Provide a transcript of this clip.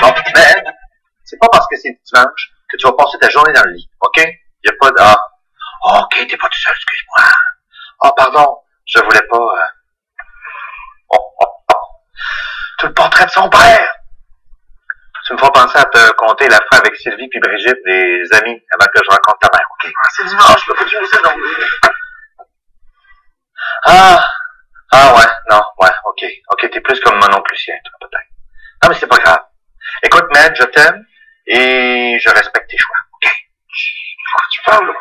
Bon, mais c'est pas parce que c'est dimanche que tu vas passer ta journée dans le lit, OK? Y a pas de... Ah, OK, t'es pas tout seul, excuse-moi. Ah, pardon, je voulais pas... euh, Oh, oh, oh. Tu le portrait de son père! Tu me feras penser à te compter la fin avec Sylvie puis Brigitte, des amis, avant que je rencontre ta mère, OK? C'est dimanche, là, faut que tu me laisses dormir. Ah, ah ouais, non, ouais, ok, ok, t'es plus comme mon oncle Lucien, toi, Non, mais c'est pas grave. Écoute, Ned, je t'aime et je respecte tes choix? Tu parles?